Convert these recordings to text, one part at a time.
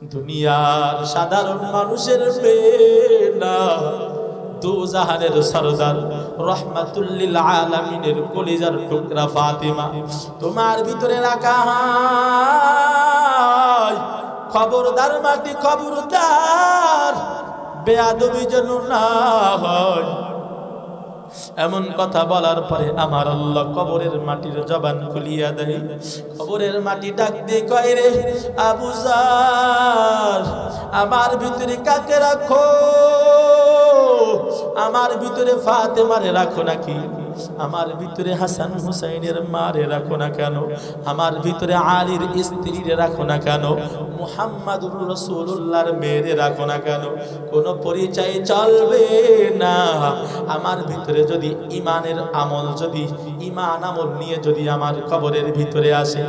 দুনিয়ার সাধারণ মানুষের না দু জাহানের সরদার, রহমাতুল্লিল আলামিনের কলিজার টুকরা ফাতিমা, তোমার ভিতরে রাখা। খবরদার মাটি খবরদার, বেয়াদবি যেন না হয় এমন কথা বলার পরে আমার আল্লাহ কবরের মাটির জবান খুলিয়া দেয়। কবরের মাটি ডাক দিয়ে কয় রে আবুজার আমার ভিতরে কাকে রাখো? আমার ভিতরে ফাতেমারে রাখো নাকি? আমার ভিতরে হাসান হুসাইনের মারে রাখো না কেন? আমার ভিতরে আলীর স্ত্রীরে রাখো না কেন? মুহাম্মাদুর রসুল্লাহর মেয়েরে রাখো না কেন? কোনো পরিচয় চলবে না। আমার ভিতরে যদি ইমানের আমল যদি ইমান আমল নিয়ে যদি আমার কবরের ভিতরে আসে,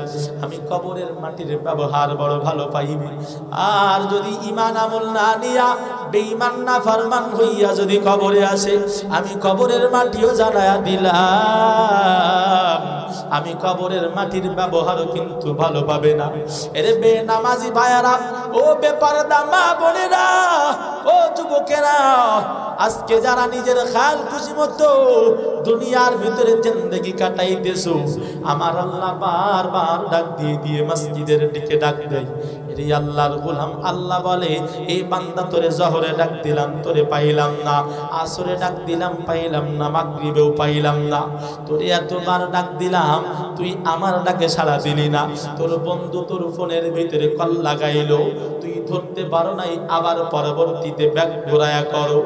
আমি কবরের মাটির ব্যবহার বড় ভালো পাইবে আর যদি ইমান আমল না নিয়া, বেঈমান না ফারমান হইয়া যদি কবরে আসে, আমি কবরের মাটিও জানায়া দিলাম। আমি কবরের মাটির ব্যবহারও কিন্তু ভালো পাবে না। এরে বে নামাজি ভাইয়ারা, ও বেপার দামা বোনেরা, ও যুবকেরা, আজকে যারা নিজের খাল খুশি মতো দুনিয়ার ভিতরে জিন্দগি কাটাইতেছো, আমার আল্লাহ বারবার ডাক দিয়ে দিয়ে মসজিদের দিকে ডাক দেয়। এরে আল্লাহর গোলাম আল্লাহ বলে, এই বান্দা তোরে জহরে ডাক দিলাম, তোরে পাইলাম না। আসরে ডাক দিলাম, পাইলাম না। মাগরিবেও পাইলাম না। তোরে এতবার ডাক দিলাম তুই আমার ডাকে সাড়া দিলি না। তোর বন্ধু তোর ফোনের ভিতরে কল লাগাইলো। তুই ধরতে পারো নাই, আবার পরবর্তীতে ব্যাগ ঘোরায়া করো।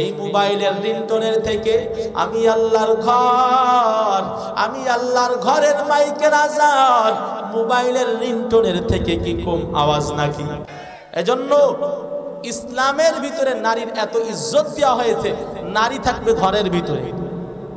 এই মোবাইলের রিংটোনের থেকে আমি আল্লাহর ঘর, আমি আল্লাহর ঘরের মাইকের আজান। মোবাইলের রিংটোনের থেকে কি কম আওয়াজ নাকি? এজন্য ইসলামের ভিতরে নারীর এত ইজ্জত দেওয়া হয়েছে, নারী থাকবে ঘরের ভিতরে।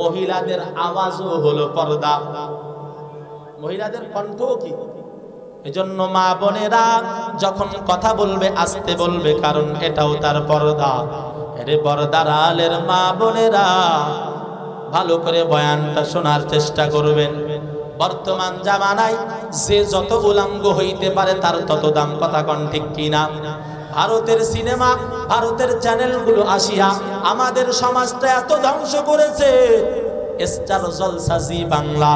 মহিলাদের আওয়াজও হলো পর্দা। মহিলাদের কণ্ঠও কি? এজন্য মা বোনেরা যখন কথা বলবে, আসতে বলবে, কারণ এটাও তার পর্দা। এরে পর্দার আলের মা বোনেরা, ভালো করে বয়ানটা শোনার চেষ্টা করবেন। বর্তমান জামানায় যে যত উলাঙ্গ হইতে পারে, তার তত দাম কথা কন ঠিক কিনা? ভারতের সিনেমা, ভারতের চ্যানেলগুলো আসিয়া আমাদের সমাজটা এত ধ্বংস করেছে। স্টার জলসাজি বাংলা,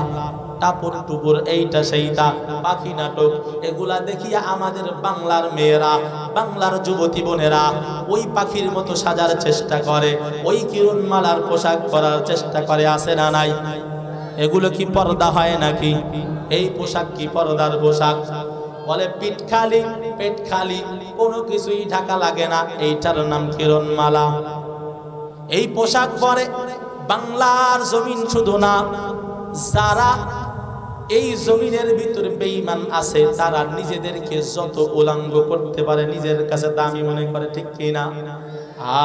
টাপুর টুপুর এইটা সেইটা পাখি নাটক এগুলা দেখিয়া আমাদের বাংলার মেয়েরা, বাংলার যুবতী বোনেরা ওই পাখির মতো সাজার চেষ্টা করে, ওই কিরণমালার পোশাক পরার চেষ্টা করে আসে না নাই? এগুলো কি পর্দা হয় নাকি? এই পোশাক কি পর্দার পোশাক? বলে, পিঠ খালি, পেট খালি কোনো কিছুই ঢাকা লাগে না। এইটার নাম কিরণমালা। এই পোশাক পরে বাংলার জমিন শুধু না, যারা এই জমিনের ভিতরে বেঈমান আছে, তারা নিজেদেরকে যত উলাঙ্গ করতে পারে, নিজের কাছে দামি মনে করে, ঠিক কিনা?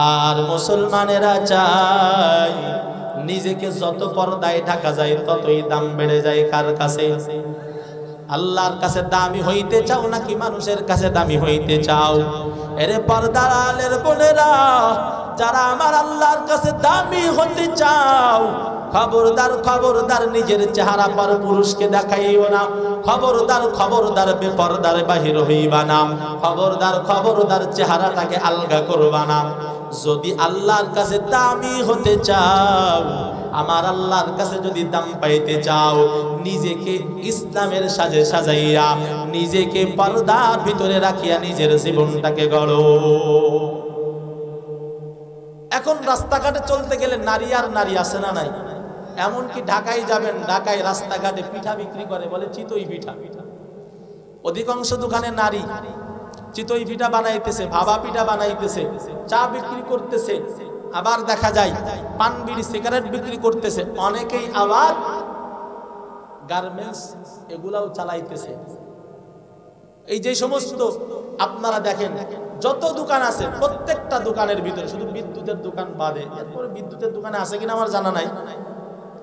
আর মুসলমানেরা চায় নিজেকে যত পর্দায় ঢাকা যায়, ততই দাম বেড়ে যায় কার কাছে? আল্লাহর কাছে দামি হইতে চাও নাকি মানুষের কাছে দামি হইতে চাও? এরে পর্দার আলের বোনেরা, যারা আমার আল্লাহর কাছে দামি হতে চাও, খবরদার খবরদার নিজের চেহারা পর পুরুষকে দেখাইও না। খবরদার খবরদার বেপরদার বাহির হইবা না। খবরদার খবরদার চেহারাটাকে আলগা করবা না। যদি আল্লাহর কাছে দামি হতে চাও আমার আল্লাহর কাছে যদি দাম পাইতে চাও, নিজেকে ইসলামের সাজে সাজাইয়া, নিজেকে পর্দার ভিতরে রাখিয়া নিজের জীবনটাকে গড়ো। এখন রাস্তাঘাটে চলতে গেলে নারী আর নারী আসে না নাই? এমনকি ঢাকায় যাবেন, ঢাকায় রাস্তাঘাটে পিঠা বিক্রি করে বলে চিতই পিঠা। অধিকাংশ দোকানে নারী। চিতই পিঠা বানাইতেছে, ভাবা পিঠা বানাইতেছে, চা বিক্রি করতেছে। আবার দেখা যায় পান বিড়ি সিগারেট বিক্রি করতেছে। অনেকেই আবার গার্মেন্টস এগুলাও চালাইতেছে। এই যে সমস্ত, আপনারা দেখেন, যত দোকান আছে, প্রত্যেকটা দোকানের ভিতরে, শুধু বিদ্যুতের দোকান বাদে, এরপরে বিদ্যুতের দোকানে আছে কিনা আমার জানা নাই।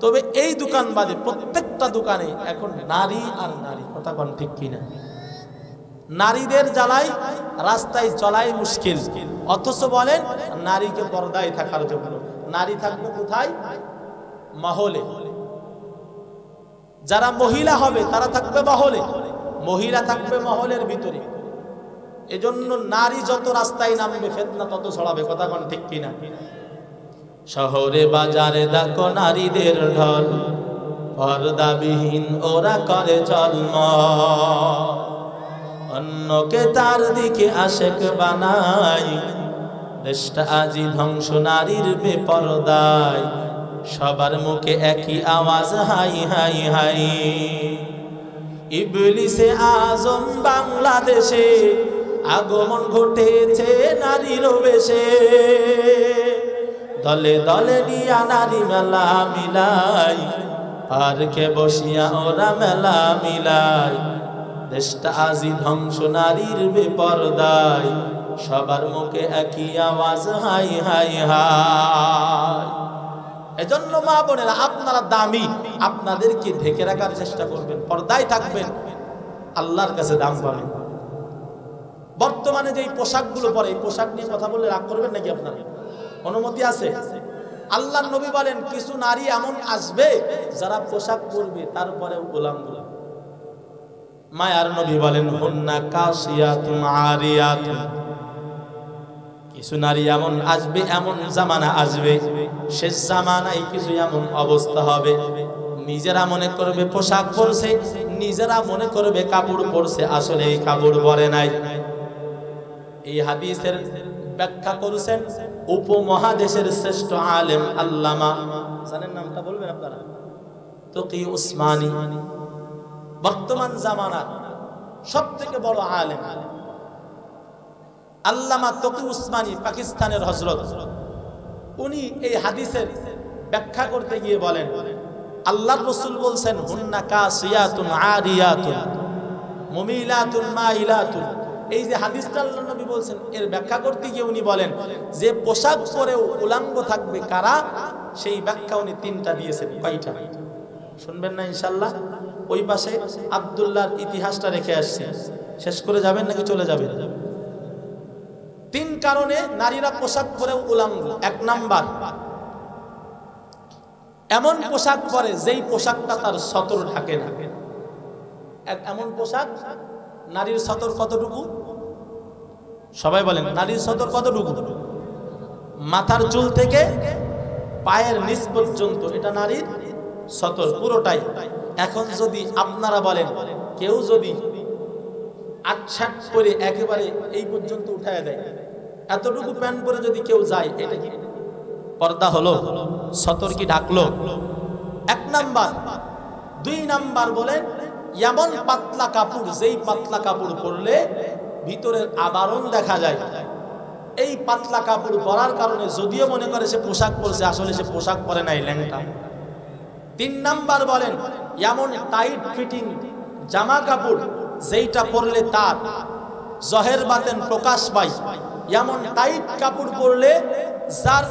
তবে এই দোকান বাদে প্রত্যেকটা দোকানে এখন নারী আর নারী, কথা কোন ঠিক কিনা? নারীদের জ্বালাই রাস্তায় চলাই মুশকিল। অথচ বলেন, নারীকে পর্দায় থাকার জন্য। নারী থাকবে কোথায়? মহলে। যারা মহিলা হবে, তারা থাকবে মহলে। মহিলা থাকবে মহলের ভিতরে। এজন্য নারী যত রাস্তায় নামবে, ফেতনা তত ছড়াবে, কথা কোন ঠিক কিনা? শহরে বাজারে দেখো নারীদের ঢল, পর্দাবিহীন ওরা করে জন্ম অন্যকে তার দিকে আশেক বানাই দেশটা আজি ধ্বংস নারীর বেপরদায়। সবার মুখে একই আওয়াজ, হাই হাই হাই। ইবলিসে আজম বাংলাদেশে আগমন ঘটেছে নারীর বেশে। দলে দলে নিয়া নারী মেলা মিলাই পার্কে বসিয়া ওরা মেলা মিলাই দেশটা আজি ধ্বংস, নারীর বেপরদায়। সবার মুখে একই আওয়াজ, হাই হাই হাই। এজন্য মা বোনেরা, আপনারা দামি, আপনাদেরকে ঢেকে রাখার চেষ্টা করবেন, পর্দায় থাকবেন। আল্লাহর কাছে দাম পাবেন। বর্তমানে যে পোশাকগুলো পরে, এই পোশাক নিয়ে কথা বললে রাগ করবেন নাকি আপনারা? অনুমতি আছে? আল্লাহ নবী বলেন, কিছু নারী এমন আসবে, যারা পোশাক পরবে তারপরে গোলাম গোলাম। মায়ার নবী বলেন, হুন্না কাসিয়াতুন আরিয়াতুন। কিছু নারী এমন আসবে, এমন জামানা আসবে শেষ জামানায় কিছু এমন অবস্থা হবে। নিজেরা মনে করবে পোশাক পরছে, নিজেরা মনে করবে কাপড় পরছে, আসলে এই কাপড় পরে নাই। এই হাদিসের ব্যাখ্যা করেছেন উপমহাদেশের শ্রেষ্ঠ আলেম আল্লামা। জানেন নামটা বলবেন আপনারা? তো কি উসমানী। বর্তমান জামানার সব থেকে বড় আলেম আল্লামা তকি উসমানী, পাকিস্তানের হজরত উনি এই হাদিসের ব্যাখ্যা করতে গিয়ে বলেন আল্লাহ রসুল বলছেন, হুন্না কাসিয়াতুন আরিয়াতুন, মুমিলাতুন মাইলাতুন। এই যে হাদিসটা আল্লাহ নবী বলছেন, এর ব্যাখ্যা করতে গিয়ে উনি বলেন, যে পোশাক পরেও উলাঙ্গ থাকবে কারা? সেই ব্যাখ্যা উনি তিনটা দিয়েছেন, কয়টা? শুনবেন না ইনশাল্লাহ ওই পাশে আবদুল্লাহর ইতিহাসটা রেখে আসছে। শেষ করে যাবেন নাকি চলে যাবেন? তিন কারণে নারীরা পোশাক পরেও উলাঙ্গ। এক নাম্বার, এমন পোশাক পরে যেই পোশাকটা তার সতর ঢাকে না। এক এমন পোশাক, নারীর সতর কতটুকু? সবাই বলেন, নারীর সতর কতটুকু? মাথার চুল থেকে পায়ের নিচ পর্যন্ত। এটা নারীর সতর, পুরোটাই। এখন যদি আপনারা বলেন, কেউ যদি আটসাট করে একেবারে এই পর্যন্ত উঠায় দেয়, এতটুকু প্যান্ট পরে যদি কেউ যায়, এটা কি? পর্দা হলো, সতর কি ঢাকলো? এক নাম্বার। দুই নাম্বার বলেন এমন পাতলা কাপড়, যেই পাতলা কাপড় পরলে ভিতরের আবরণ দেখা যায়। এই পাতলা কাপড় পরার কারণে যদিও মনে করে সে পোশাক পরছে, আসলে সে পোশাক পরে নাই, ল্যাংটা। তিন নাম্বার বলেন, এমন টাইট ফিটিং জামা কাপড় যেইটা পরলে তার জহের বাতেন প্রকাশ পায়। এমন টাইট কাপড় পরলে যার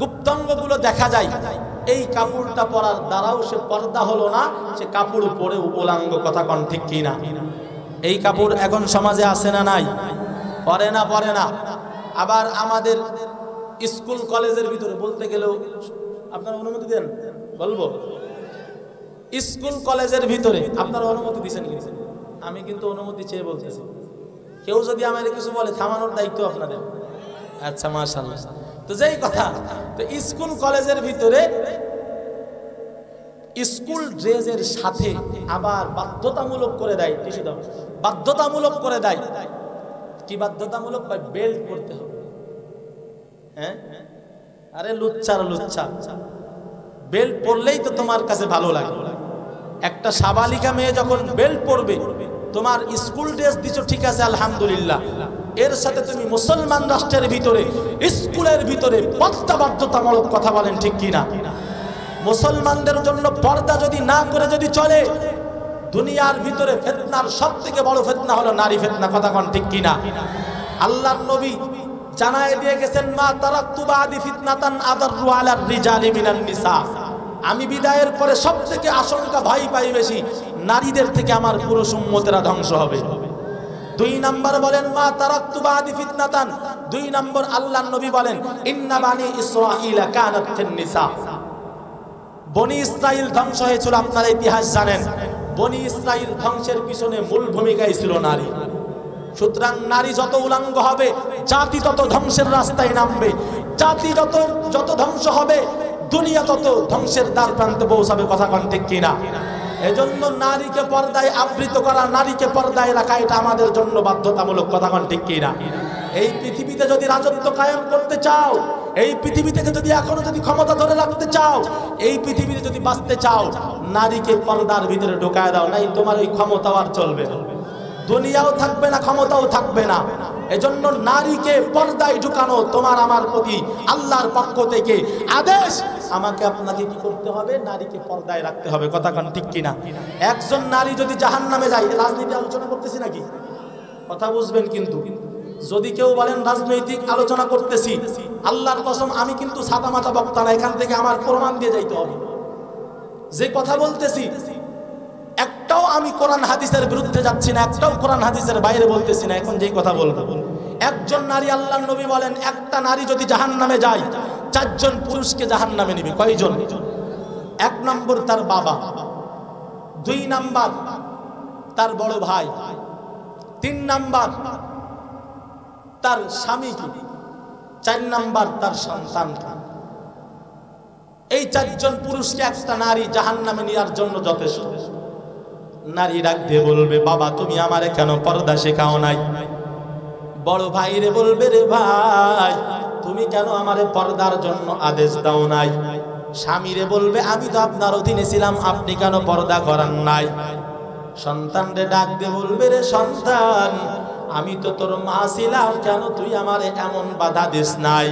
গুপ্তাঙ্গগুলো দেখা যায়, এই কাপড়টা পরার দ্বারাও সে পর্দা হলো না, সে কাপড় পরে উপলাঙ্গ কথা কন ঠিক কিনা? এই কাপড় এখন সমাজে আসে না নাই? পরে না পরে না। আবার আমাদের স্কুল, কলেজের ভিতরে বলতে গেলেও আপনার অনুমতি দেন? বলব? স্কুল, কলেজের ভিতরে আপনার অনুমতি দিচ্ছেন কি? আমি কিন্তু অনুমতি চেয়ে বলতেছি। কেউ যদি আমার কিছু বলে, থামানোর দায়িত্ব আপনাদের। আচ্ছা মাশাল্লাহ তো যেই কথা, তো স্কুল, কলেজের ভিতরে স্কুল ড্রেসের সাথে আবার বাধ্যতামূলক করে দেয় টিসু দাও বাধ্যতামূলক করে দেয়। কি বাধ্যতামূলক? বেল্ট করতে হবে। হ্যাঁ? আরে লুচ্চার লুচ্চা বেল্ট পরলেই তো তোমার কাছে ভালো লাগে। একটা সাবালিকা মেয়ে যখন বেল্ট পরবে, তোমার স্কুল ড্রেস দিছো, ঠিক আছে, আলহামদুলিল্লাহ। এর সাথে তুমি মুসলমান রাষ্ট্রের ভিতরে, স্কুলের ভিতরে বাধ্যতামূলক কথা বলেন ঠিক কিনা? মুসলমানদের জন্য পর্দা যদি না করে যদি চলে, দুনিয়ার ভিতরে ফেতনার সব থেকে বড় ফেতনা হলো নারী ফেতনা, কথা কন ঠিক কিনা? আল্লাহর নবী জানায় দিয়ে গেছেন, মা তারাক্তু বাদি ফিতনাতান আদাররু আলার রিজালি মিনান নিসা। আমি বিদায়ের পরে সব থেকে আশঙ্কা ভয় পাই বেশি, নারীদের থেকে আমার পুরুষ উম্মতেরা ধ্বংস হবে। দুই নাম্বার বলেন, মা তারাক্তু বাদি ফিতনাতান। দুই নম্বর আল্লাহর নবী বলেন, ইন্না বানি ইসরাঈলা কানাত নিসা বনি ইসরাইল ধ্বংস হয়েছিল, আপনারা ইতিহাস জানেন। বনি ইসরাইল ধ্বংসের পিছনে মূল ভূমিকায় ছিল নারী। সুতরাং নারী যত উলাঙ্গ হবে, জাতি তত ধ্বংসের রাস্তায় নামবে। জাতি যত যত ধ্বংস হবে দুনিয়া তত ধ্বংসের দ্বার প্রান্তে পৌঁছাবে, কথা কন ঠিক কিনা? এজন্য নারীকে পর্দায় আবৃত করা, নারীকে পর্দায় রাখা, এটা আমাদের জন্য বাধ্যতামূলক, কথা কন ঠিক কিনা? এই পৃথিবীতে যদি রাজত্ব কায়েম করতে চাও, এই পৃথিবী থেকে যদি এখনও যদি ক্ষমতা ধরে রাখতে চাও, এই পৃথিবীতে যদি বাঁচতে চাও, নারীকে পর্দার ভিতরে ঢোকায় দাও, নাই তোমার ওই ক্ষমতাও আর চলবে না। দুনিয়াও থাকবে না, ক্ষমতাও থাকবে না। এজন্য নারীকে পর্দায় ঢুকানো তোমার, আমার প্রতি আল্লাহর পক্ষ থেকে আদেশ আমাকে আপনাকে কি করতে হবে? নারীকে পর্দায় রাখতে হবে। কথা কান ঠিক কিনা? একজন নারী যদি জাহান নামে যায় রাজনীতি আলোচনা করতেছি নাকি? কথা বুঝবেন কিন্তু। যদি কেউ বলেন, রাজনৈতিক আলোচনা করতেছি, আল্লাহর কসম আমি কিন্তু সাদা মাথা বক্তা না, এখান থেকে আমার প্রমাণ দিয়ে যাইতে হবে। যে কথা বলতেছি, একটাও আমি কোরআন হাদিসের বিরুদ্ধে যাচ্ছি না, একটাও কোরআন হাদিসের বাইরে বলতেছি না, এখন যেই কথা বলব। একজন নারী আল্লাহ নবী বলেন, একটা নারী যদি জাহান নামে যায় চারজন পুরুষকে জাহান নামে নিবে। কয়জন? এক নম্বর তার বাবা। দুই নাম্বার তার বড় ভাই। তিন নাম্বার তার স্বামীকে চার নাম্বার তার সন্তানকে এই চারজন পুরুষকে একটা নারী জাহান নামে নেওয়ার জন্য যথেষ্ট। নারী ডাক দিয়ে বলবে, বাবা, তুমি আমারে কেন পর্দা শেখাও নাই? বড় ভাই রে বলবে, রে ভাই তুমি কেন আমারে পর্দার জন্য আদেশ দাও নাই? স্বামী রে বলবে, আমি তো আপনার অধীনে ছিলাম, আপনি কেন পর্দা করান নাই? সন্তান রে ডাক দিয়ে বলবে, রে সন্তান, আমি তো তোর মা ছিলাম, কেন তুই আমারে এমন বাধা দিস নাই?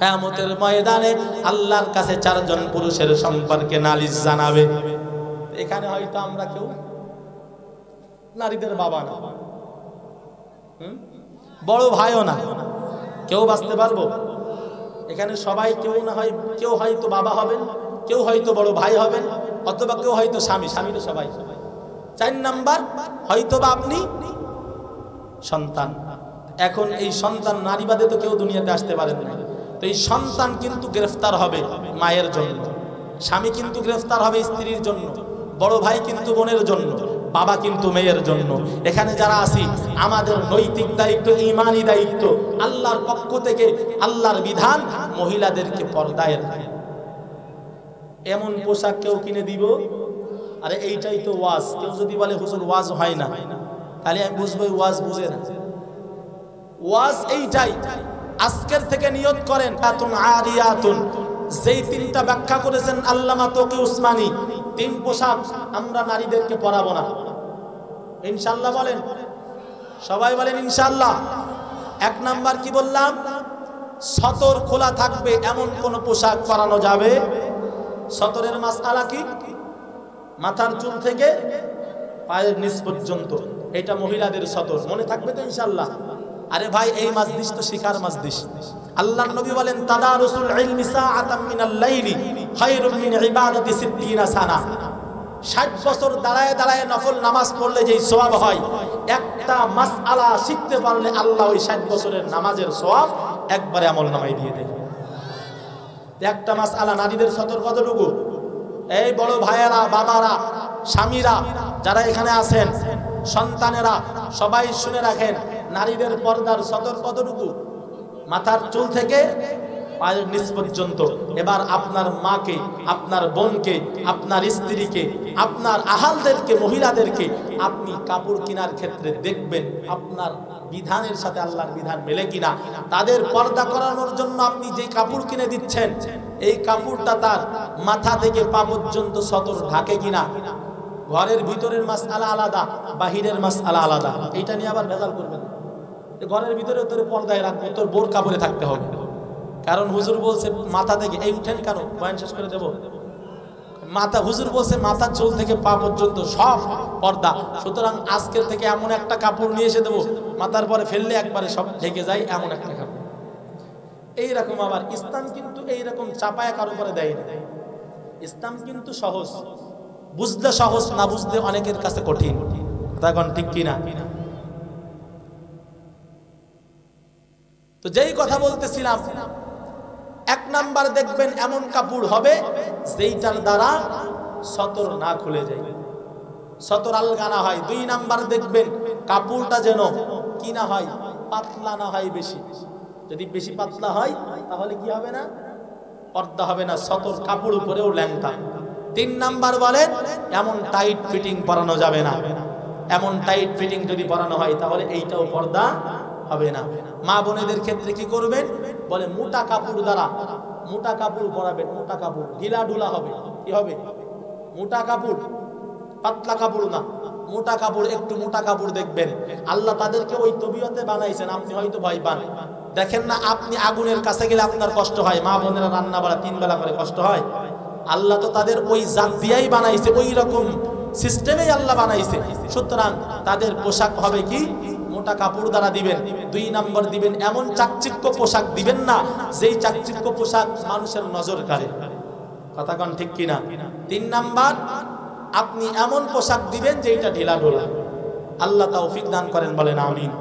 কেমতের ময়দানে আল্লাহর কাছে চারজন পুরুষের সম্পর্কে নালিশ জানাবে। এখানে হয়তো আমরা কেউ নারীদের বাবা না? বড় ভাইও না। কেউ বাঁচতে পারব? এখানে সবাই কেউ না হয়, কেউ হয়তো বাবা হবেন, কেউ হয়তো বড় ভাই হবেন, অথবা কেউ হয়তো স্বামী স্বামী তো সবাই। চার নাম্বার হয়তো বা আপনি সন্তান। এখন এই সন্তান নারীবাদে তো কেউ দুনিয়াতে আসতে পারেন না। তো এই সন্তান কিন্তু গ্রেফতার হবে মায়ের জন্য, স্বামী কিন্তু গ্রেফতার হবে স্ত্রীর জন্য, বড় ভাই কিন্তু বোনের জন্য। বাবা কিন্তু মেয়ের জন্য। এখানে যারা আছি, আমাদের নৈতিক দায়িত্ব, ইমানি দায়িত্ব, আল্লাহর পক্ষ থেকে আল্লাহর বিধান, মহিলাদেরকে পর্দায় এমন পোশাক কেউ কিনে দিব? আরে এইটাই তো ওয়াজ। কেউ যদি বলে, হুজুর, ওয়াজ হয় না। তাহলে আমি বুঝব ওয়াজ বুঝে না। ওয়াজ এইটাই। আজকের থেকে নিয়ত করেন যেই তিনটা ব্যাখ্যা করেছেন আল্লামা তকি উসমানী তিন পোশাক আমরা নারীদেরকে পরাবো না। ইনশাল্লাহ বলেন। সবাই বলেন ইনশাল্লাহ। এক নাম্বার কি বললাম? সতর খোলা থাকবে, এমন কোন পোশাক পরানো যাবে? সতরের মাস আলা কি? মাথার চুল থেকে পায়ের নিচ পর্যন্ত। এটা মহিলাদের সতর। মনে থাকবে তো ইনশাল্লাহ। আরে ভাই, এই মাজলিস তো শিকার মাজলিস আল্লাহ নবী বলেন, তাদারুসুল ইলমি সাআতাম মিনাল লাইলি, খায়রুম মিন ইবাদাতি 60 সানা। 60 বছর দাঁড়ায় দাঁড়ায় নফল নামাজ পড়লে যেই সওয়াব হয়, একটা মাসআলা শিখতে পারলে আল্লাহ ওই 60 বছরের নামাজের সওয়াব একবারে আমল নামাই দিয়ে দেয়। একটা মাসআলা নারীদের সতর কতটুকু? এই বড় ভাইয়েরা, বাবারা, স্বামীরা যারা এখানে আছেন, সন্তানেরা, সবাই শুনে রাখেন, নারীদের পর্দার সতর কতটুকু? মাথার চুল থেকে পায়ের নিচ পর্যন্ত। এবার আপনার মাকে, আপনার বোনকে, আপনার স্ত্রীকে, আপনার আহালদেরকে, মহিলাদেরকে আপনি কাপড় কেনার ক্ষেত্রে দেখবেন আপনার বিধানের সাথে আল্লাহর বিধান মেলে কিনা। তাদের পর্দা করানোর জন্য আপনি যে কাপড় কিনে দিচ্ছেন, এই কাপড়টা তার মাথা থেকে পা পর্যন্ত সতর ঢাকে কিনা। ঘরের ভিতরের মাস আলা আলাদা, বাহিরের মাস আলা আলাদা। এটা নিয়ে আবার ভেজাল করবেন। না। ঘরের ভিতরে তোর পর্দায় রাখব, তোর বোর কাপড়ে থাকতে হবে। কারণ হুজুর বলছে, মাথা থেকে এই উঠেন কেন? বয়ান শেষ করে দেবো? মাথা, হুজুর বলছে, মাথার চুল থেকে পা পর্যন্ত সব পর্দা। সুতরাং আজকের থেকে এমন একটা কাপড় নিয়ে এসে দেবো, মাথার পরে ফেললে একবারে সব ঢেকে যায় এমন একটা কাপড়। এইরকম আবার, ইসলাম কিন্তু এইরকম চাপায় কারও করে দেয় ইসলাম কিন্তু সহজ। বুঝতে সহজ, না বুঝতে অনেকের কাছে কঠিন। তখন ঠিক কিনা? তো যেই কথা বলতেছিলাম, এক নাম্বার দেখবেন এমন কাপড় হবে যেইটার দ্বারা সতর না খুলে যায়। সতর আলগা না হয়। দুই নাম্বার দেখবেন কাপড়টা যেন কি না হয়, পাতলা না হয় বেশি। যদি বেশি পাতলা হয়, তাহলে কি হবে না? পর্দা হবে না। সতর কাপড় উপরেও ল্যাংটা। তিন নাম্বার বলেন, এমন টাইট ফিটিং পরানো যাবে না। এমন টাইট ফিটিং যদি পরানো হয়, তাহলে এইটাও পর্দা হবে না। মা বোনেদের ক্ষেত্রে কি করবেন? বলে মোটা কাপড় দ্বারা, মোটা কাপড় পরাবেন, মোটা কাপড়, ঢিলা ডুলা হবে। কি হবে? মোটা কাপড়, পাতলা কাপড় না। মোটা কাপড়, একটু মোটা কাপড় দেখবেন। আল্লাহ তাদেরকে ওই তবিয়তে বানাইছেন, আপনি হয়তো ভয় পান। দেখেন না, আপনি আগুনের কাছে গেলে আপনার কষ্ট হয়, মা বোনেরা রান্না বাড়া তিন বেলা করে কষ্ট হয়। আল্লাহ তো তাদের ওই জাত দিয়াই বানাইছে, ওই রকম সিস্টেমেই আল্লাহ বানাইছে। সুতরাং তাদের পোশাক হবে কি? মোটা কাপড় দ্বারা দিবেন, দুই নাম্বার দিবেন, এমন চাকচিক্য পোশাক দিবেন না, যেই চাকচিক্য পোশাক মানুষের নজর কাড়ে। কথা কন ঠিক কিনা? তিন নাম্বার, আপনি এমন পোশাক দিবেন যেটা ঢিলা ঢোলা। আল্লাহ তৌফিক দান করেন, বলেন আমিন।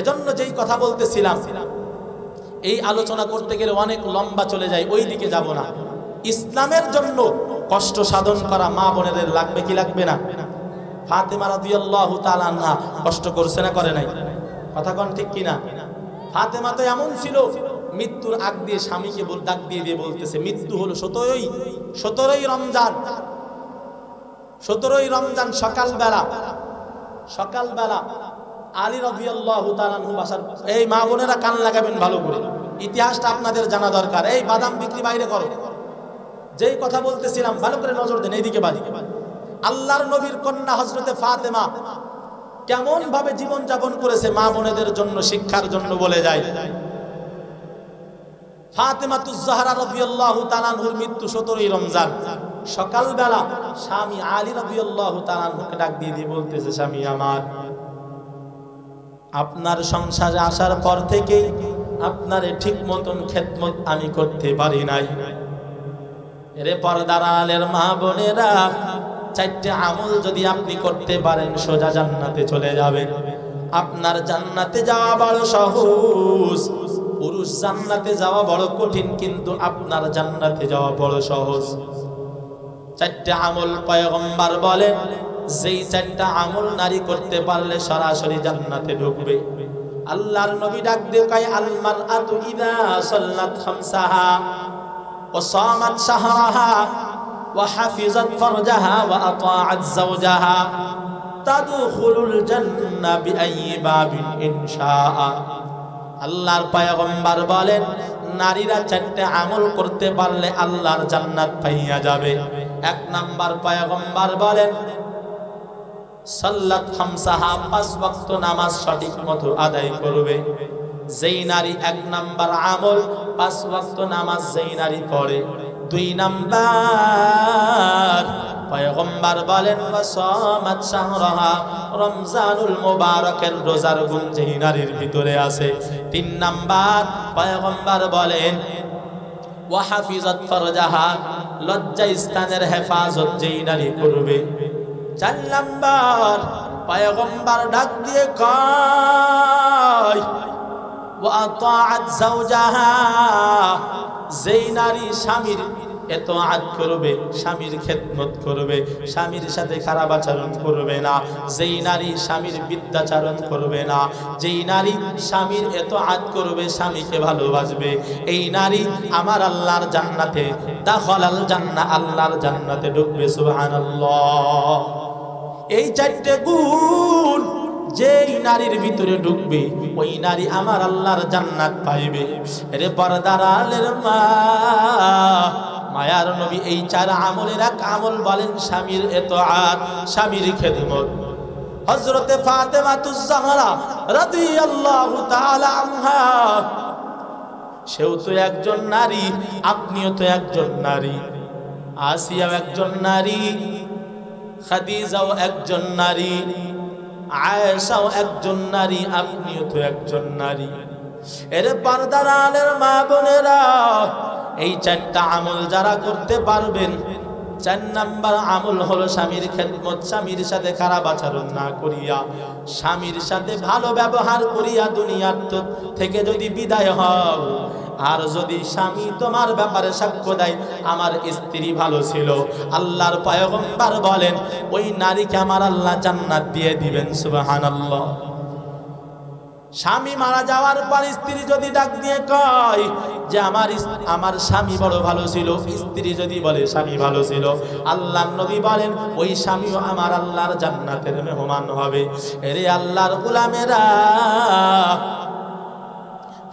এজন্য যেই কথা বলতেছিলাম, এই আলোচনা করতে গেলে অনেক লম্বা চলে যায় ওই দিকে যাব না। ইসলামের জন্য কষ্ট সাধন করা মা বোনেদের লাগবে কি লাগবে না? ফাতেমা রাদিয়াল্লাহু তাআলা আনহা কষ্ট করছে না করে নাই? কথা কোন ঠিক কি না ফাতেমা তো এমন ছিল, মৃত্যুর আগ দিয়ে স্বামীকে ডাক দিয়ে দিয়ে বলতেছে, মৃত্যু হলো সতেরোই সতেরোই রমজান সতেরোই রমজান সকালবেলা সকালবেলা আলী রাদিয়াল্লাহু তাআলা আনহু বাসার, এই মা বোনেরা কান লাগাবেন ভালো করে। ইতিহাসটা আপনাদের জানা দরকার। এই বাদাম বিক্রি বাইরে করো। যেই কথা বলতেছিলাম, ভালো করে নজর দেন, এইদিকে বাড়ি। আল্লাহর নবীর কন্যা হজরতে ফাতেমা কেমন ভাবে জীবন যাপন করেছে মা বোনেদের জন্য, শিক্ষার জন্য বলে যায়। মৃত্যু 17ই রমজান। সকালবেলা স্বামী ডাক দিয়ে বলতেছে, স্বামী আমার, আপনার সংসারে আসার পর থেকে আপনারে ঠিক মতন খেদমত আমি করতে পারি নাই। এরে পর্দার আলের মা বোনেরা চারটে আমল যদি আপনি করতে পারেন, সোজা জান্নাতে চলে যাবেন। আপনার জান্নাতে যাওয়া বড় সহজ, পুরুষ জান্নাতে যাওয়া বড় কঠিন, কিন্তু আপনার জান্নাতে যাওয়া বড় সহজ। চারটে আমল পয়গম্বর বলেন, যেই চারটা আমল নারী করতে পারলে সরাসরি জান্নাতে ঢুকবে। আল্লাহর নবী ডাক দিয়ে কয় আল মারআতু ইদা সাল্লাত খামসাহা ওয়া সামাত শাহরাহা। হাফিজাত ফারজাহা ওয়া আতাআত যাওজাহা তাদখুলুল জান্নাহ বিআইয়ি বাবিন ইনশাআ আল্লাহর পয়গম্বর বলেন, নারীরা চারটে আমল করতে পারলে আল্লাহর জান্নাত পাইয়া যাবে। এক নাম্বার পয়গম্বর বলেন, সাল্লাত খামসাহা, পাঁচ ওয়াক্ত নামাজ সঠিক মতো আদায় করবে। যেই নারী এক নাম্বার আমল, পাঁচ ওয়াক্ত নামাজ যেই নারী পড়ে। দুই নাম্বার। পয়গম্বর বলেন ওয়াসামাত শাহরাহা, রমজানুল মুবারকের রোজার গুণ যেই নারীর ভিতরে আছে। তিন নাম্বার, পয়গম্বর বলেন ওয়াহাফিজাত ফারজাহা, লজ্জা স্থানের হেফাজত যেই নারী করবে। চার নাম্বার, পয়গম্বর ডাক দিয়ে কয় ওয়াতাআত যাওজাহা যেই নারী স্বামীর এত আদ করবে, স্বামীর খেদমত করবে, স্বামীর সাথে খারাপ আচরণ করবে না, যেই নারী স্বামীর বিদ্যাচারণ করবে না, যেই নারী স্বামীর এত আদ করবে, স্বামীকে ভালোবাসবে, এই নারী আমার আল্লাহর জান্নাতে দাখলাল জান্না, আল্লাহর জান্নাতে ঢুকবে, সুবহানাল্লাহ। এই চারটে গুণ যেই নারীর ভিতরে ঢুকবে, ওই নারী আমার আল্লাহর জান্নাত পাইবে। রে পর্দার আলের মা, মায়ার নবী এই চার আমলের এক আমল বলেন, স্বামীর এত আর স্বামীর খেদমত। হজরতে ফাতেমাতুজ জাহরা রাদিয়াল্লাহু তাআলা আনহা, সেও তো একজন নারী, আপনিও তো একজন নারী, আসিয়াও একজন নারী, খাদিজাও একজন নারী আয়েশাও একজন নারী আপনিও তো একজন নারী। এর পর্দার আলের মা বোনেরা, এই চারটা আমল যারা করতে পারবেন, চার নাম্বার আমল হলো স্বামীর খেদমত, স্বামীর সাথে খারাপ আচরণ না করিয়া, স্বামীর সাথে ভালো ব্যবহার করিয়া দুনিয়ার থেকে যদি বিদায় হও আর যদি স্বামী তোমার ব্যাপারে সাক্ষ্য দেয়, আমার স্ত্রী ভালো ছিল। আল্লাহর পয়গম্বর বলেন, ওই নারীকে আমার আল্লাহ জান্নাত দিয়ে দিবেন, সুবহানাল্লাহ। স্বামী মারা যাওয়ার পর স্ত্রী যদি ডাক দিয়ে কয় যে, আমার আমার স্বামী বড় ভালো ছিল। স্ত্রী যদি বলে, স্বামী ভালো ছিল। আল্লাহ নবী বলেন, ওই স্বামীও আমার আল্লাহর জান্নাতের মেহমান হবে। এরে আল্লাহর গুলামেরা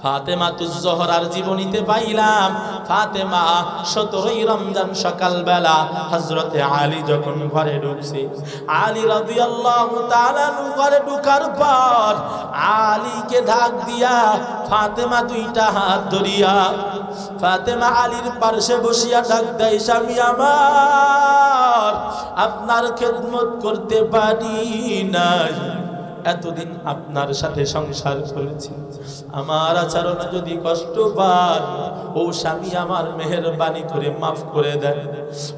ফাতেমা তুজহরার জীবনীতে পাইলাম। ফাতেমা সতেরোই রমজান সকালবেলা হজরতে আলী যখন ঘরে ঢুকছে, আলী নু ঘরে ঢুকার পর আলীকে ঢাক দিয়া ফাতেমা দুইটা হাত ধরিয়া, ফাতেমা আলীর পার্শ্বে বসিয়া ডাক দেয়, স্বামী আমার, আপনার খেদমত করতে পারি নাই। এতদিন আপনার সাথে সংসার করেছি। আমার আচরণে যদি কষ্ট পান, ও স্বামী আমার মেহরবানি করে মাফ করে দেন।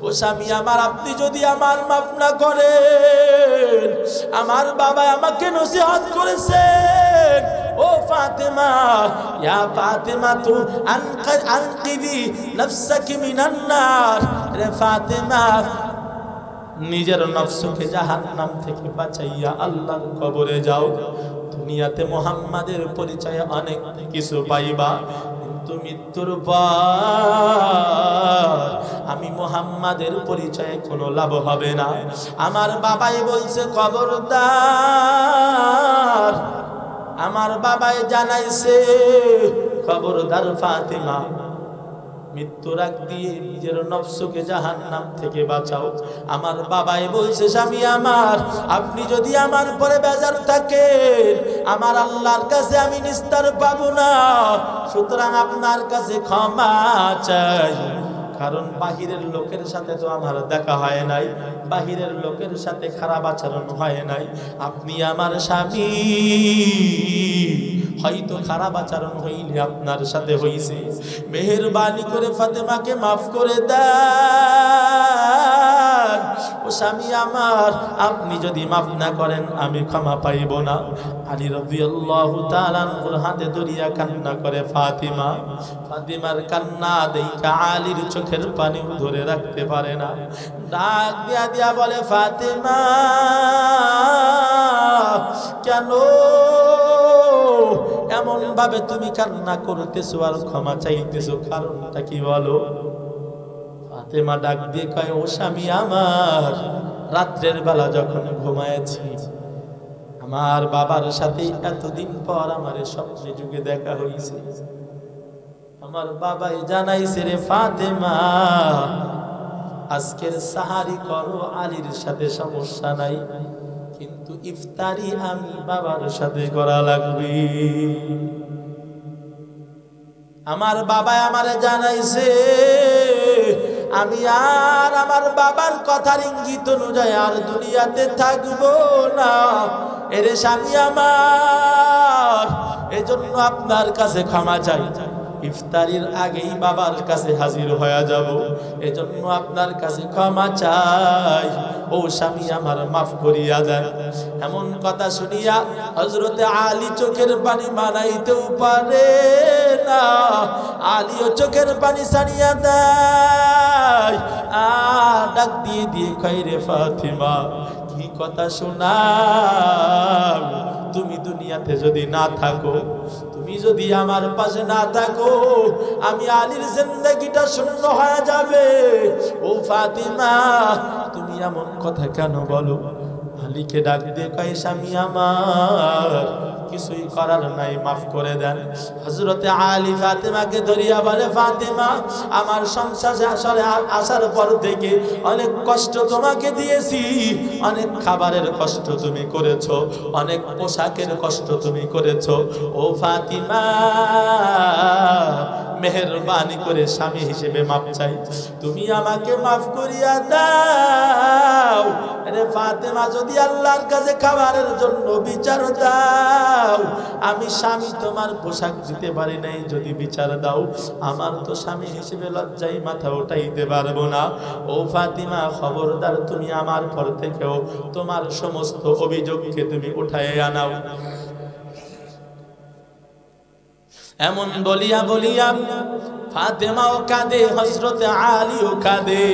ও স্বামী আমার, আপনি যদি আমার মাফ না করেন, আমার বাবা আমাকে নসিহত করেছেন। ও ফাতেমা, ইয়া ফাতেমা তু আনকা আনকিদি নফসাকি মিনান নার রে ফাতেমা, নিজের নফসকে জাহান্নাম থেকে বাঁচাইয়া আল্লাহর কবরে যাও। দুনিয়াতে মোহাম্মাদের পরিচয়ে অনেক কিছু পাইবা, কিন্তু মৃত্যুর পর আমি মোহাম্মাদের পরিচয়ে কোনো লাভ হবে না। আমার বাবাই বলছে, খবরদার। আমার বাবাই জানাইছে, খবরদার ফাতিমা মৃত্যুর আগ দিয়ে নিজের নফসকে জাহান নাম থেকে বাঁচাও। আমার বাবাই বলছে, স্বামী আমার, আপনি যদি আমার পরে বেজার থাকেন, আমার আল্লাহর কাছে আমি নিস্তার পাবো না। সুতরাং আপনার কাছে ক্ষমা চাই। কারণ বাহিরের লোকের সাথে তো আমার দেখা হয় নাই, বাহিরের লোকের সাথে খারাপ আচরণ হয় নাই। আপনি আমার স্বামী। হয়তো খারাপ আচরণ হইলে আপনার সাথে হইছে। মেহেরবানি করে ফাতেমাকে মাফ করে দেন। ও স্বামী আমার, আপনি যদি মাফ না করেন, আমি ক্ষমা পাইব না। আলী রাদিয়াল্লাহু তাআলা আনহুর হাতে দরিয়া কান্না করে ফাতিমা। ফাতিমার কান্না দেইখা আলীর চোখের পানি ধরে রাখতে পারে না। ডাক দিয়া দিয়া বলে, ফাতিমা, কেন এমন ভাবে তুমি কান্না করতেছো আর ক্ষমা চাইতেছো, কারণটা কি বলো? ফাতেমা ডাক দিয়ে কয়, ও স্বামী আমার, রাত্রের বেলা যখন ঘুমায়েছি, আমার বাবার সাথে এতদিন পর আমার স্বপ্নে যুগে দেখা হয়েছে আমার বাবাই জানাইছে রে, ফাতেমা, আজকের সাহারি করো, আলীর সাথে সমস্যা নাই। ইফতারি আমি বাবার সাথে করা লাগবে। আমার বাবা আমারে জানাইছে, আমি আর আমার বাবার কথার ইঙ্গিত অনুযায়ী আর দুনিয়াতে থাকব না। এরে স্বামী আমার, এজন্য আপনার কাছে ক্ষমা চাই। ইফতারির আগেই বাবার কাছে হাজির হয়ে যাব। এজন্য আপনার কাছে ক্ষমা চাই। ও স্বামী আমার, মাফ করিয়া দেন। এমন কথা শুনিয়া হজরতে আলী চোখের পানি মানাইতেও পারে না। আলীও চোখের পানি ছাড়িয়া দেয়। আ ডাক দিয়ে দিয়ে কই রে ফাতিমা, কি কথা শোনা তুমি দুনিয়াতে যদি না থাকো তুমি যদি আমার পাশে না থাকো, আমি আলীর জিন্দগিটা শূন্য হয়ে যাবে। ও ফাতিমা, তুমি এমন কথা কেন বলো? আলীকে ডাক দিয়ে কয়, স্বামী আমার, কিছুই করার নাই, মাফ করে দেন। হজরতে আলী ফাতেমাকে ধরিয়া বলে, ফাতেমা, আমার সংসারে আসলে আসার পর থেকে অনেক কষ্ট তোমাকে দিয়েছি। অনেক খাবারের কষ্ট তুমি করেছ, অনেক পোশাকের কষ্ট তুমি করেছ। ও ফাতিমা মেহেরবানি করে স্বামী হিসেবে মাপ চাই। তুমি আমাকে মাফ করিয়া দাও। রে ফাতেমা, যদি আল্লাহর কাছে খাবারের জন্য বিচার দাও, আমি স্বামী তোমার পোশাক দিতে পারি নাই, যদি বিচার দাও, আমার তো স্বামী হিসেবে লজ্জাই মাথা উঠাইতে পারব না। ও ফাতিমা, খবরদার, তুমি আমার পর থেকেও তোমার সমস্ত অভিযোগকে তুমি উঠায় আনাও এমন বলিয়া বলিয়া ফাতেমাও কাঁদে হজরতে আলীও কাঁদে।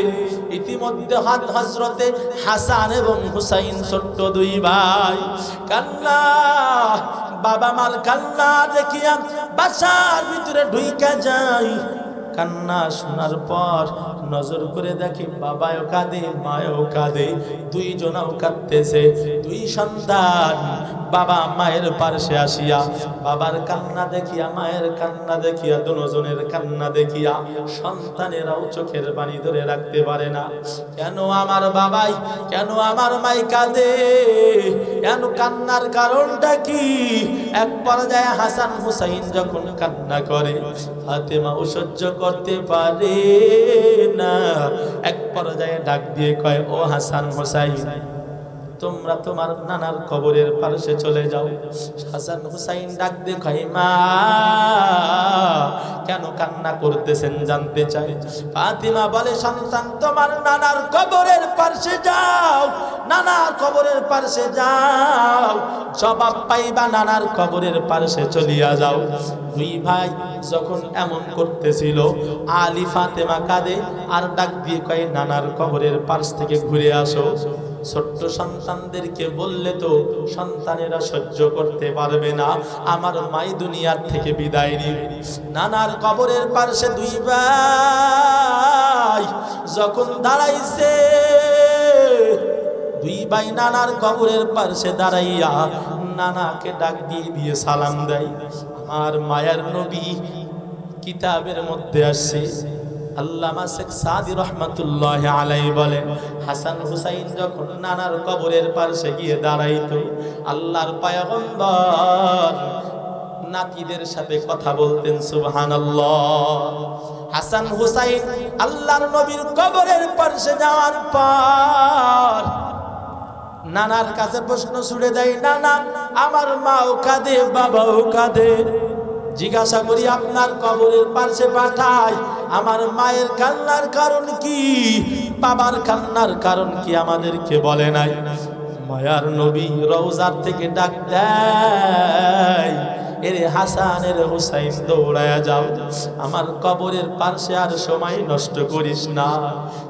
ইতিমধ্যে হাত হজরতে হাসান এবং হুসাইন ছোট্ট দুই ভাই। কান্না বাবা মার কান্না দেখিয়া বাসার ভিতরে ঢুইকা যায়। কান্না শোনার পর নজর করে দেখে বাবাও কাঁদে, মায়ও কাঁদে, দুইজনাও কাঁদতেছে। দুই সন্তান বাবা মায়ের পার্শ্বে আসিয়া বাবার কান্না দেখিয়া, মায়ের কান্না দেখিয়া, দুজনের কান্না দেখিয়া সন্তানেরাও চোখের পানি ধরে রাখতে পারে না। কেন আমার বাবাই, কেন আমার মাই কাঁদে? কেন কান্নার কারণটা কি? এক পর্যায়ে হাসান হুসাইন যখন কান্না করে ফাতেমা সহ্য করতে পারে না। এক পর্যায়ে ডাক দিয়ে কয় ও হাসান হুসাইন তোমরা তোমার নানার কবরের পাশে চলে যাও। হাসান হুসাইন ডাক কয়, মা, কেন কান্না করতেছেন জানতে চাই? ফাতিমা বলে, সন্তান, তোমার নানার কবরের পাশে যাও, নানার কবরের পাশে যাও। জবাব পাইবা নানার কবরের পাশে চলিয়া যাও। দুই ভাই যখন এমন করতেছিল, আলি ফাতেমা কাঁদে আর ডাক দিয়ে কয়, নানার কবরের পাশ থেকে ঘুরে আসো। ছোট্ট সন্তানদেরকে বললে তো সন্তানেরা সহ্য করতে পারবে না। আমার মাই দুনিয়ার থেকে বিদায় নিবে নানার কবরের পাশে দুই ভাই যখন দাঁড়াইছে, দুই ভাই নানার কবরের পাশে দাঁড়াইয়া নানাকে ডাক দিয়ে দিয়ে সালাম দেয়। আমার মায়ার নবী কিতাবের মধ্যে আসছে আল্লামা শেখ সাদি রহমতুল্লাহ আলাই বলেন, হাসান হুসাইন যখন নানার কবরের পাশে গিয়ে দাঁড়াইতো, আল্লাহর পায়গম্বর নাতিদের সাথে কথা বলতেন সুবহান হাসান হুসাইন আল্লাহর নবীর কবরের পাশে যাওয়ার পর নানার কাছে প্রশ্ন ছুড়ে দেয়, নানা, আমার মাও কাঁদে, বাবাও কাঁদে। জিজ্ঞাসা করি, আপনার কবরের পাশে পাঠাই, আমার মায়ের কান্নার কারণ কি? বাবার কান্নার কারণ কি আমাদেরকে বলে নাই? মায়ার নবী রওজার থেকে ডাক দেয়। এরে হাসান, এর হুসাইন দৌড়ায়া যাও। আমার কবরের পাশে আর সময় নষ্ট করিস না।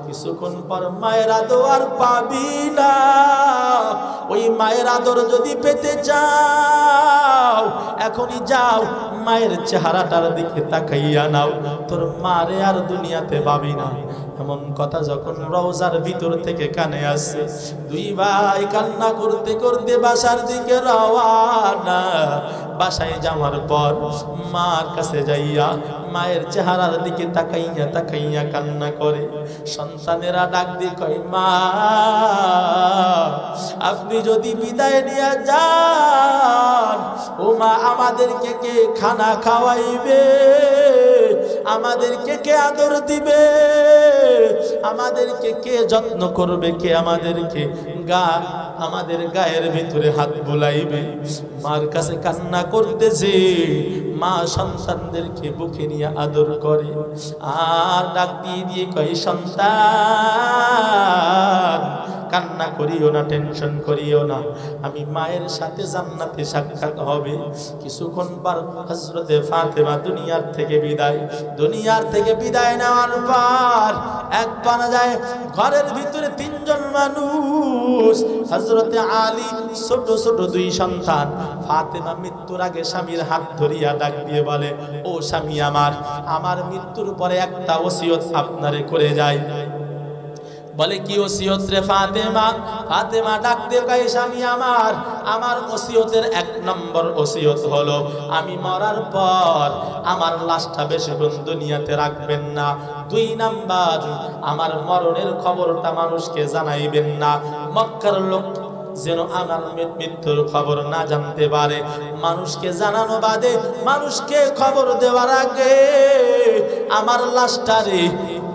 কিছুক্ষণ পর মায়ের আদর আর পাবি না। ওই মায়ের আদর যদি পেতে চাও, এখনই যাও, মায়ের চেহারাটার দিকে তাকাইয়া নাও। তোর মারে আর দুনিয়াতে পাবি না। এমন কথা যখন রওজার ভিতর থেকে কানে আসে, দুই ভাই কান্না করতে করতে বাসার দিকে রওয়ানা। বাসায় যাওয়ার পর মার কাছে যাইয়া মায়ের চেহারার দিকে তাকাইয়া তাকাইয়া কান্না করে। সন্তানেরা ডাক দিয়ে কয়, মা, আপনি যদি বিদায় নিয়ে যান ও মা আমাদেরকে কে খানা খাওয়াইবে? আমাদেরকে কে আদর দিবে? আমাদেরকে কে যত্ন করবে? কে আমাদেরকে গা, আমাদের গায়ের ভিতরে হাত বুলাইবে? মার কাছে কান্না করতেছে। মা সন্তানদেরকে বুকে নিয়ে আদর করে। আর ডাক দিয়ে দিয়ে কয়, সন্তান, কান্না করিও না, টেনশন করিও না। আমি মায়ের সাথে জান্নাতে সাক্ষাৎ হবে। কিছুক্ষণ পর হজরতে ফাতেমা দুনিয়ার থেকে বিদায়। দুনিয়ার থেকে বিদায় নেওয়ার পর এক পানা যায়, ঘরের ভিতরে তিনজন মানুষ। হজরতে আলী ছোট ছোট দুই সন্তান। ফাতেমা মৃত্যুর আগে স্বামীর হাত ধরিয়া ডাক দিয়ে বলে, ও স্বামী আমার আমার মৃত্যুর পরে একটা ওসিয়ত আপনারে করে যায় বলে, কি ওসিয়ত রে ফাতেমা? ফাতেমা ডাক দিয়ে কয়, স্বামী আমার আমার ওসিয়তের এক নম্বর ওসিয়ত হলো, আমি মরার পর আমার লাশটা বেশিক্ষণ দুনিয়াতে রাখবেন না। দুই নাম্বার, আমার মরণের খবরটা মানুষকে জানাইবেন না। মক্কার লোক যেন আমার মৃত্যুর খবর না জানতে পারে। মানুষকে জানানো বাদে মানুষকে খবর দেওয়ার আগে আমার লাশটারে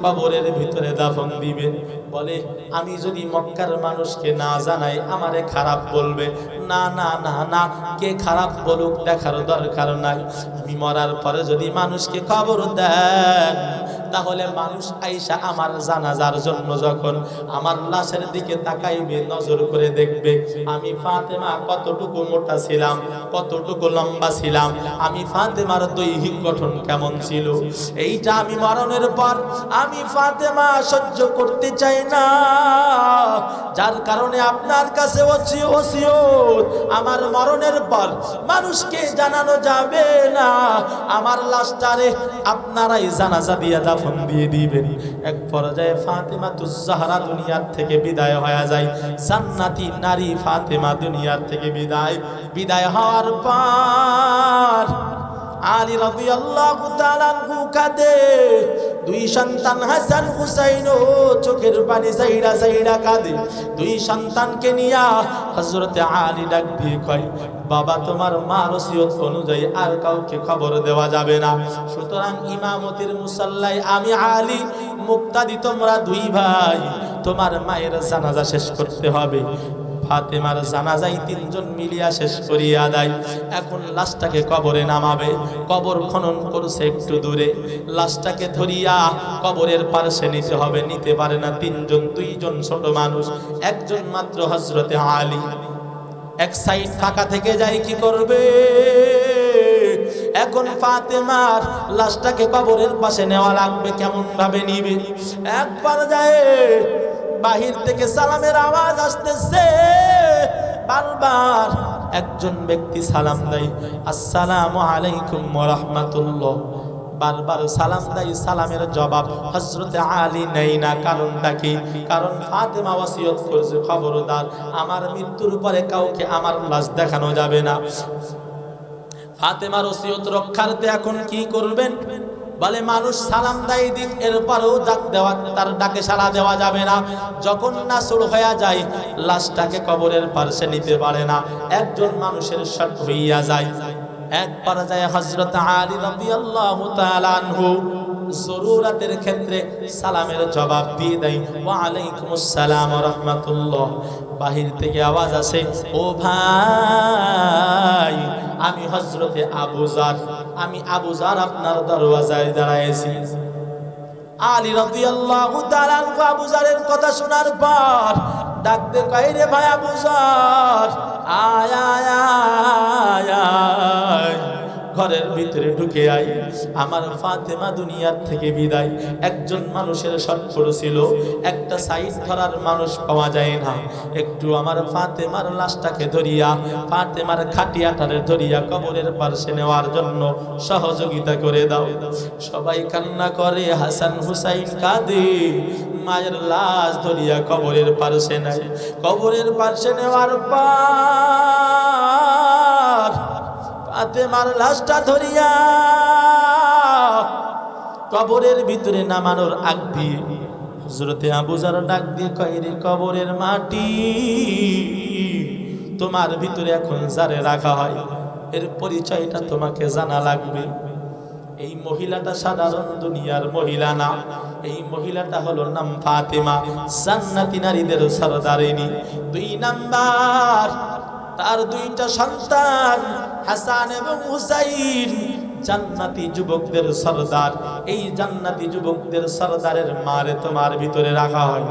কবরের ভিতরে দাফন দিবে। বলে, আমি যদি মক্কার মানুষকে না জানাই, আমারে খারাপ বলবে। না না না না, কে খারাপ বলুক দেখার দরকার নাই। আমি মরার পরে যদি মানুষকে খবর দেন তাহলে মানুষ আইসা আমার জানাজার জন্য যখন আমার লাশের দিকে তাকাইবে, নজর করে দেখবে, আমি ফাতেমা কতটুকু মোটা ছিলাম, কতটুকু লম্বা ছিলাম, আমি ফাতেমার দৈহিক গঠন কেমন ছিল? এইটা আমি মরণের পর আমি ফাতেমা সহ্য করতে চাই না। যার কারণে আপনার কাছে আমার মরণের পর মানুষকে জানানো যাবে না। আমার লাশটারে আপনারাই জানাজা দিয়ে দাফন দিয়ে দিবেন। এক পর্যায়ে ফাতেমা তুজাহারা দুনিয়ার থেকে বিদায় হয়ে যায়। সান্নাতি নারী ফাতেমা দুনিয়ার থেকে বিদায়। বিদায় হওয়ার পর আলী তাআলা আনহু কাঁদে। দুই সন্তান হাসান হুসাইন ও চোখের পানি সাইরা সাইরা কাঁদে। দুই সন্তানকে নিয়া হযরতে আলী ডাক দিয়ে কয়, বাবা, তোমার মার ওসিয়ত অনুযায়ী আর কাউকে খবর দেওয়া যাবে না। সুতরাং ইমামতির মুসাল্লায় আমি আলী, মুক্তাদি তোমরা দুই ভাই, তোমার মায়ের জানাজা শেষ করতে হবে। ফাতেমার জানাজাই তিনজন মিলিয়া শেষ করিয়া দেয়। এখন লাশটাকে কবরে নামাবে। কবর খনন করছে একটু দূরে। লাশটাকে ধরিয়া কবরের পার্শ্বে নিতে হবে। নিতে পারে না তিনজন, দুইজন ছোট মানুষ। একজন মাত্র হজরতে আলী। এক সাইড ফাঁকা থেকে যায়, কি করবে? এখন ফাতেমার লাশটাকে কবরের পাশে নেওয়া লাগবে কেমন ভাবে নিবে? একবার যায় বাহির থেকে সালামের আওয়াজ আসতেছে। বারবার একজন ব্যক্তি সালাম দেয়, আসসালামু আলাইকুম রাহমাতুল্লাহ। বারবার সালাম দেয়, সালামের জবাব হজরতে আলী নেই না। কারণটা কি? কারণ ফাতেমা ওয়াসিয়ত করেছে, খবরদার। আমার মৃত্যুর পরে কাউকে আমার লাশ দেখানো যাবে না। ফাতেমার ওসিয়ত রক্ষার্থে এখন কি করবেন? বলে, মানুষ সালাম দেয় দিক এরপরেও ডাক দেওয়া, তার ডাকে সারা দেওয়া যাবে না। যখন না নাসুর হইয়া যায়, লাশটাকে কবরের পার্শ্বে নিতে পারে না। একজন মানুষের শট হইয়া যায়। এক যায় হজরত আলী তাআলা আনহু। জরুরাতের ক্ষেত্রে সালামের জবাব দিয়ে দেয়। ওয়া আলাইকুমুস সালাম ওয়া রাহমাতুল্লাহ। বাহির থেকে আওয়াজ আসে, ও ভাই, আমি হজরতে আবুজার আমি আবুজার আপনার দরওয়াজায় দাঁড়াইছি। আলী রাদিয়াল্লাহু তাআলা আবুজারের কথা শোনার পর ডাকতে কই রে ভাই আবুজার আয় আয় আয় ঘরের ভিতরে ঢুকে আই। আমার ফাতেমা দুনিয়ার থেকে বিদায়। একজন মানুষের সৎপর ছিল। একটা সাইজ ধরার মানুষ পাওয়া যায় না। একটু আমার ফাতেমার লাশটাকে ধরিয়া, ফাতেমার খাটিয়াটারে ধরিয়া কবরের পার্শ্বে নেওয়ার জন্য সহযোগিতা করে দাও। সবাই কান্না করে, হাসান হুসাইন কাঁদে। মায়ের লাশ ধরিয়া কবরের পার্শ্বে নেয়। কবরের পার্শ্বে নেওয়ার পর ফাতেমার লাশটা ধরিয়া কবরের ভিতরে নামানোর আগ দিয়ে হজরতে আবুজার ডাক দিয়ে কইরে কবরের মাটি, তোমার ভিতরে এখন যারে রাখা হয়, এর পরিচয়টা তোমাকে জানা লাগবে। এই মহিলাটা সাধারণ দুনিয়ার মহিলা না, এই মহিলাটা হলো নাম ফাতেমা। জান্নাতি নারীদের সরদারিনী। দুই নাম্বার তার দুইটা সন্তান, হাসান এবং হুসাইন, জান্নাতি যুবকদের সরদার। এই জান্নাতি যুবকদের সরদারের মারে তোমার ভিতরে রাখা হয়।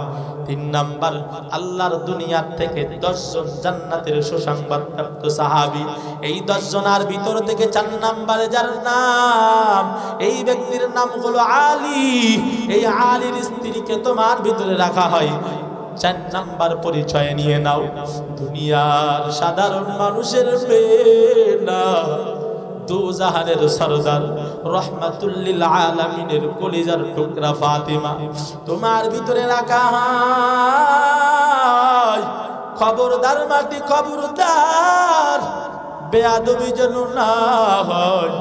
তিন নাম্বার, আল্লাহর দুনিয়ার থেকে দশজন জান্নাতের সুসংবাদ প্রাপ্ত সাহাবি। এই দশজনার ভিতর থেকে চার নাম্বারে যার নাম, এই ব্যক্তির নাম হলো আলী। এই আলীর স্ত্রীকে তোমার ভিতরে রাখা হয়। চার নাম্বার পরিচয় নিয়ে নাও। দুনিয়ার সাধারণ মানুষের মেয়ে না। দু জাহানের সরদার রহমাতুল্লিল আলামিনের কলিজার টুকরা ফাতিমা। তোমার ভিতরে রাখা খবরদার মাটি খবরদার। বেয়াদবি যেন না হয়।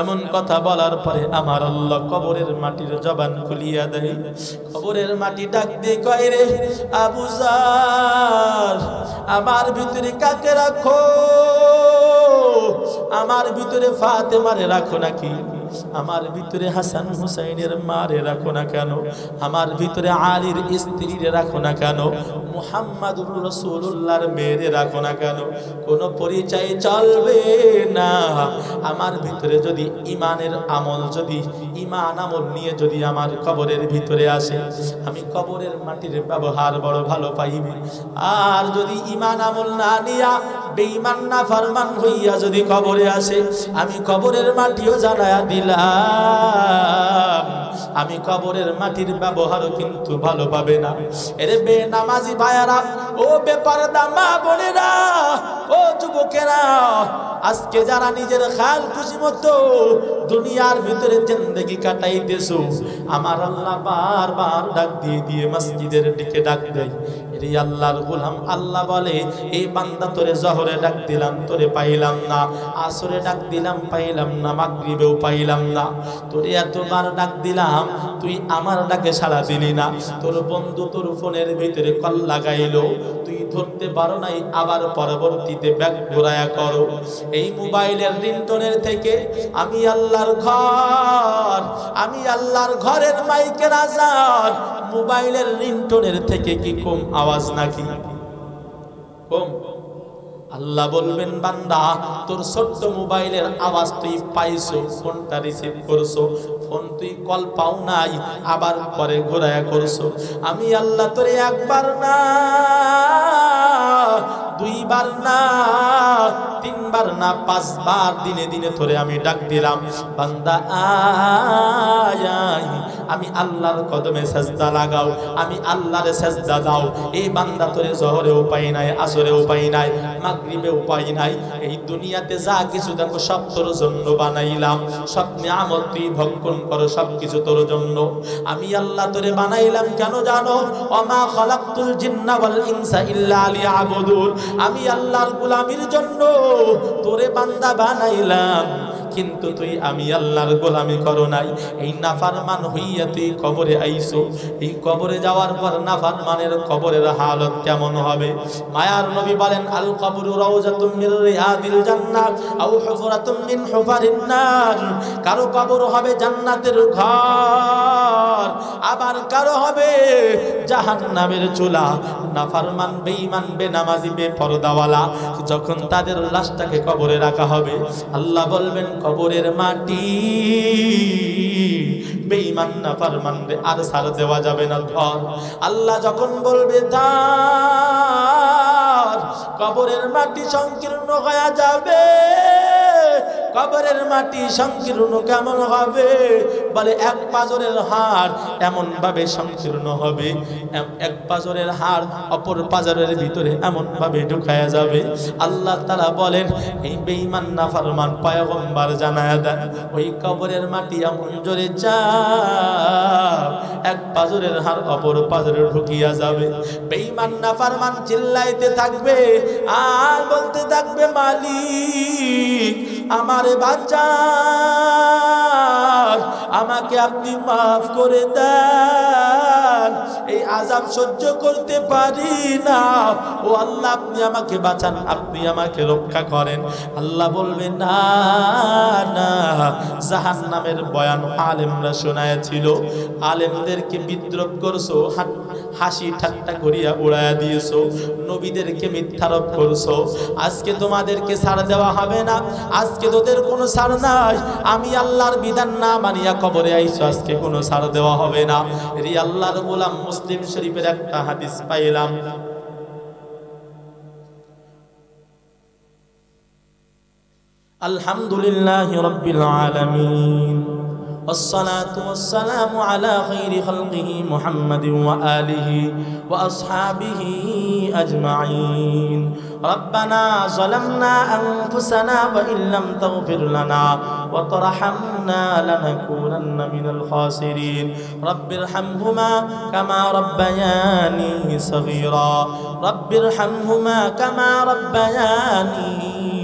এমন কথা বলার পরে আমার আল্লাহ কবরের মাটির জবান খুলিয়া দেয়। কবরের মাটি ডাক দিয়ে কয় রে আবুজার আমার ভিতরে কাকে রাখো? আমার ভিতরে ফাতেমারে রাখো নাকি? আমার ভিতরে হাসান হুসাইনের মারে রাখো না কেন? আমার ভিতরে আলীর স্ত্রীরে রাখো না কেন? মুহাম্মাদুর রসুল্লাহর মেয়েরে রাখো না কেন? কোনো পরিচয় চলবে না। আমার ভিতরে যদি ইমানের আমল যদি ইমান আমল নিয়ে যদি আমার কবরের ভিতরে আসে, আমি কবরের মাটির ব্যবহার বড় ভালো পাইবে। আর যদি ইমান আমল না নিয়া, বেঈমান না ফরমান হইয়া যদি কবরে আসে, আমি কবরের মাটিও জানায়া দিলাম। আমি কবরের মাটির ব্যবহারও কিন্তু ভালো পাবে না। এরে বে নামাজি ভাইয়ারা, ও বেপার দামা বোনেরা, ও যুবকেরা আজকে যারা নিজের খাল খুশি মতো দুনিয়ার ভিতরে জিন্দগি কাটাইতেছো, আমার আল্লাহ বারবার ডাক দিয়ে দিয়ে মসজিদের দিকে ডাক দেয়। রে আল্লাহর গোলাম, আল্লাহ বলে, এই বান্দা তোরে জহরে ডাক দিলাম, তোরে পাইলাম না। আসরে ডাক দিলাম, পাইলাম না, মাগরিবেও পাইলাম না। তোরে এতবার ডাক দিলাম, তুই আমার ডাকে সাড়া দিলি না। তোর বন্ধু তোর ফোনের ভিতরে কল লাগাইলো। তুই ধরতে পারো নাই, আবার পরবর্তীতে ব্যাগ ঘোরায়া করো। এই মোবাইলের রিংটোনের থেকে আমি আল্লাহর ঘর, আমি আল্লাহর ঘরের মাইকের আজাদ। মোবাইলের রিংটোনের থেকে কি কম আওয়াজ নাকি কম আল্লাহ বলবেন, বান্দা, তোর ছোট্ট মোবাইলের আওয়াজ তুই পাইছো, ফোনটা রিসিভ করছ, ফোন তুই কল পাও নাই, আবার পরে ঘোরায়া করছ। আমি আল্লাহ তোরে একবার না, দুইবার না, তিনবার না, পাঁচবার দিনে দিনে ধরে আমি ডাক দিলাম। বান্দা, আয়। আমি আল্লাহর কদমে সেজদা লাগাও, আমি আল্লাহর সেজদা দাও। এই বান্দা তোরে জহরে উপায় নাই আসরে উপায় নাই। মাগরিবে উপায় নাই। এই দুনিয়াতে যা কিছু দেখো, সব তোর জন্য বানাইলাম। সব নিয়ামত তুই ভক্ষণ করো, সব কিছু তোর জন্য। আমি আল্লাহ তোরে বানাইলাম কেন জানো? অমা খলাকতুল জিন্না ওয়াল ইনসা ইল্লা লিয়াবুদুন। আমি আল্লাহর গোলামির জন্য তোরে বান্দা বানাইলাম। কিন্তু তুই আমি আল্লাহর গোলামি করো নাই। এই নাফারমান হইয়া তুই কবরে আইসো। এই কবরে যাওয়ার পর নাফারমানের কবরের হালত কেমন হবে? মায়ার নবী বলেন আল কবরু জান্নাত কারও কবর হবে জান্নাতের ঘর, আবার কারও হবে জাহান্নামের চুলা। নাফার নাফারমান বেঈমান, বেনামাজি, বেপরদাওয়ালা, যখন তাদের লাশটাকে কবরে রাখা হবে, আল্লাহ বলবেন কবরের মাটি। বেঈমান নাফারমান রে আর সার দেওয়া যাবে না ঘর। আল্লাহ যখন বলবে তার কবরের মাটি সংকীর্ণ হয়ে যাবে কবরের মাটি সংকীর্ণ কেমন হবে? বলে, এক পাজরের হাড় এমন ভাবে সংকীর্ণ হবে। এক পাজরের হাড় অপর পাজরের ভিতরে এমন ভাবে ঢুকায়া যাবে। আল্লাহ তারা বলেন, এই বেঈমান না ফরমান পয়গম্বর জানায়া দেন, ওই কবরের মাটি এমন জোরে যা এক পাজরের হাড় অপর পাজরে ঢুকিয়া যাবে। বেঈমান না ফরমান চিল্লাইতে থাকবে আর বলতে থাকবে, মালিক আমারে বাঁচান আমাকে আপনি মাফ করে দেন। এই আজাব সহ্য করতে পারি না। ও আল্লাহ, আপনি আমাকে বাঁচান, আপনি আমাকে রক্ষা করেন। আল্লাহ বলবে, না না। জাহান নামের বয়ান আলেমরা শোনায়াছিল আলেমদেরকে বিদ্রোহ করছ হাসি ঠাট্টা করিয়া উড়াইয়া দিয়েছ, নবীদেরকে মিথ্যারোপ করছ। আজকে তোমাদেরকে ছাড় দেওয়া হবে না। আজকে আজকে তোদের কোনো ছাড় নাই। আমি আল্লাহর বিধান না মানিয়া কবরে আইছো, আজকে কোনো সার দেওয়া হবে না। রি আল্লাহর গোলাম মুসলিম শরীফের একটা হাদিস পাইলাম। আলহামদুলিল্লাহ রব্বিল আলামিন। والصلاة والسلام على خير خلقه محمد وآله وأصحابه أجمعين. ربنا ظلمنا أنفسنا وإن لم تغفر لنا وترحمنا لنكونن من الخاسرين. رب ارحمهما كما ربياني صغيرا. رب ارحمهما كما ربياني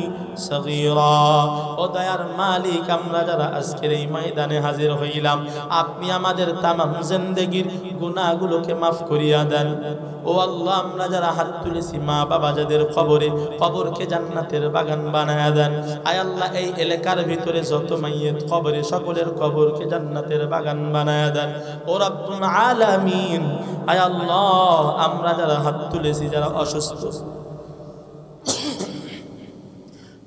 মালিক, আমরা যারা আজকের এই হাজির হইলাম, আপনি আমাদের তামাম জিন্দেগীর মাফ করিয়া দেন। ও আল্লাহ, আমরা যারা হাত তুলেছি মা বাবা যাদের জান্নাতের বাগান বানায়া দেন। আয় আল্লাহ, এই এলাকার ভিতরে যত মাইয়েত কবরে, সকলের কবরকে জান্নাতের বাগান বানায়া দেন। ও রব্বুল আলামিন, আয় আল্লাহ, আমরা যারা হাত তুলেছি, যারা অসুস্থ